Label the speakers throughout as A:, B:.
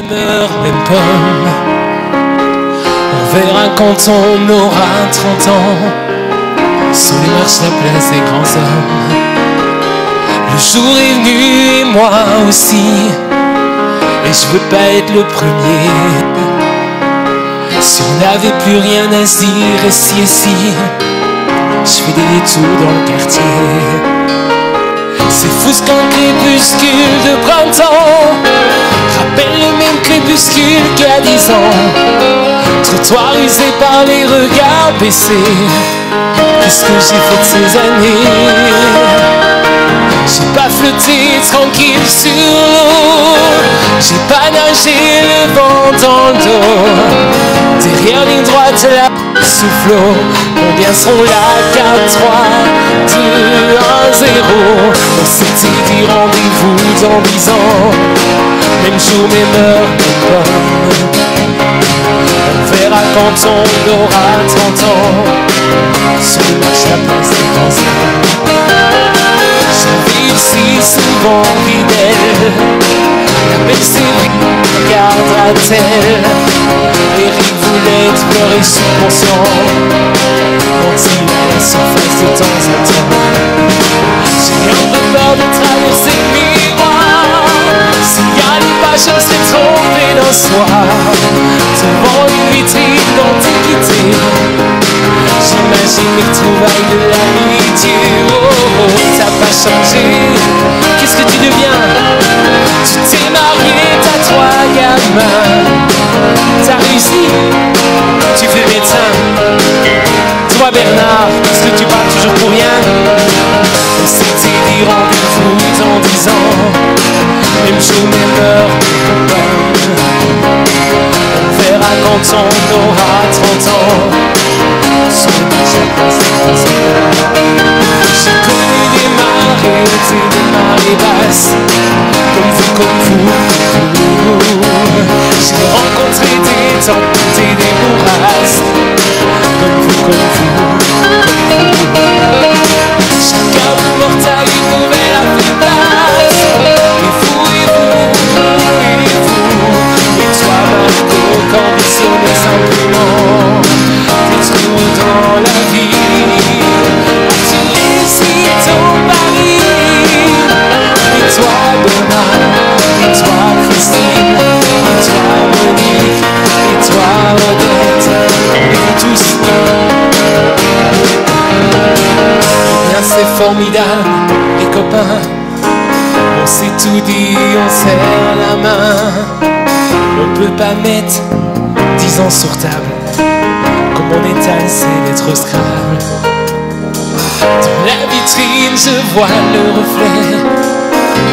A: Même même pomme. On verra quand on aura 30 ans. Sur les marches, la place des grands hommes. Le jour est venu et moi aussi. Et je veux pas être le premier. Si on n'avait plus rien à dire, et si, et si, je fais des détours dans le quartier. C'est fou ce qu'un crépuscule de printemps qu'il y a dix ans. Trottoir usé par les regards baissés. Qu'est-ce que j'ai fait de ces années? J'ai pas flotté tranquille sur l'eau J'ai pas nagé le vent dans le dos Derrière ligne droite là souffle Combien sont là 4, 3, 2, 1, 0 On s'était dit rendez-vous dans 10 ans Même jour, même heure, quand on aura 30 ans. Sur le grands hommes j'ai vu si souvent fidèle belle série regardera-t-elle Eric voulait pleurer subconscient Quand il à la surface de temps en temps. J'ai un peu peur de traverser le miroir. S'il y a des pages, je serais trompé d'un soir Qu'est-ce que tu deviens? Tu t'es marié, t'as trois gamins. T'as réussi? Tu fais médecin. Toi Bernard, est-ce que tu parles toujours pour rien? S'était dit rendez-vous dans dix ans. Même jour, même heure, On verra quand on aura 30 ans des marées basses, comme vous, comme vous, comme vous. J'ai rencontré des tempêtes et des formidable les copains On s'est tout dit, on serre la main On peut pas mettre dix ans sur table comme on étale ses lettres Scrabble. Dans la vitrine, je vois le reflet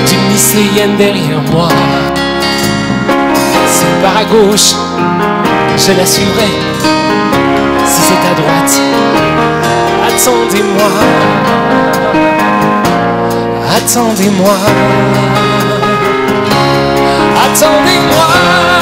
A: d'une lycéenne derrière moi. C'est par à gauche, je la suivrai. Si c'est à droite. Attendez-moi. Attendez-moi. Attendez-moi.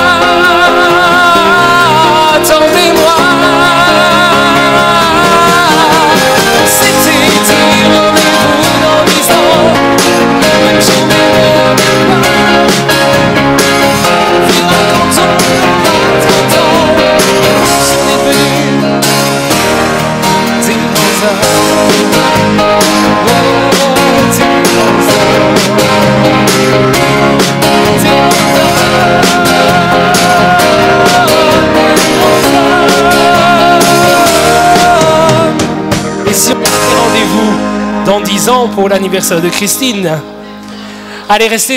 A: Dans 10 ans pour l'anniversaire de Christine. Allez, restez